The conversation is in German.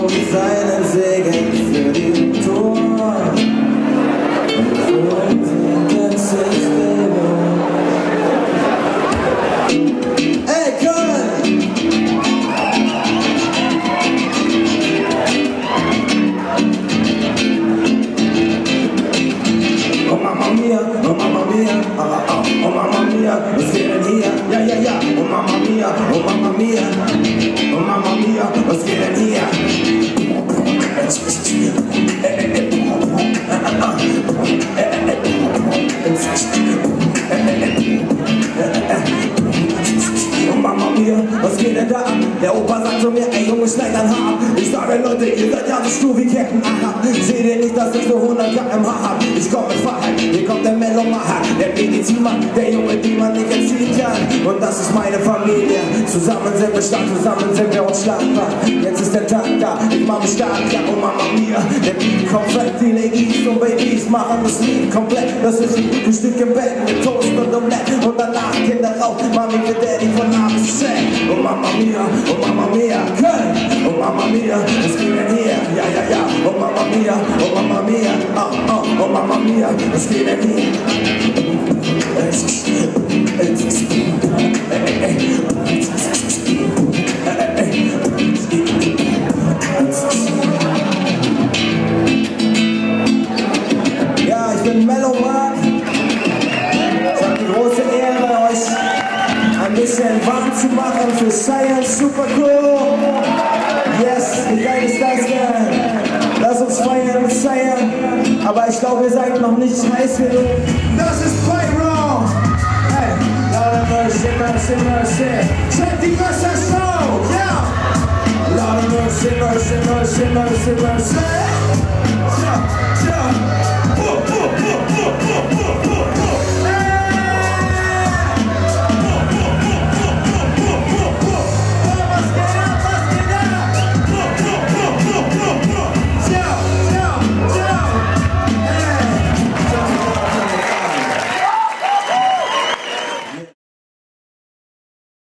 Gott um seinen Segen für die Tour. Und für unser ganzes Leben. Ey, Köln! Oh Mama Mia, oh Mama Mia, ah, ah, oh Mama Mia, was geht denn hier? Ja, ja, ja, oh Mama Mia, oh Mama Mia, oh Mama Mia, was geht denn was geht denn da ab? Der Opa sagt zu mir, ey Junge, schneid dein Haar ab. Ich sage, Leute, ihr seid ja so stur wie Ketten, aha. Seht ihr nicht, dass ich nur 100 km/h hab? Ich komm mit Fahrrad, hier kommt der Melomacher, der Medizinmann, der Junge, den man nicht entziehen kann. Und das ist meine Familie. Zusammen sind wir stark, zusammen sind wir unschlagbar. Jetzt ist der Tag da, ich mach mich stark, ja, oh Mama Mia. Der Beat kommt weg, die Ladies und Babys machen das Lied komplett. Das ist ein Frühstück im Bett mit Toast und Omelette. Und danach Kinder rauf, Mami für Daddy von A bis Z. Oh Mama Mia, oh Mama Mia, Köln. Oh Mama Mia, was geht denn hier? Ja, ja, ja, oh Mama Mia, oh Mama Mia, oh, oh, oh Mama Mia, was geht denn hier? Ein bisschen warm zu machen für Science Super Cool. Yes, wie geil ist das denn? Lass uns feiern und feiern. Aber ich glaube, ihr seid noch nicht heiß genug. Das ist Pyro. Hey, Lord have mercy, mercy, mercy. Check die Messer Show, yeah. Lord have mercy, mercy, mercy, mercy, mercy. Ja, ja.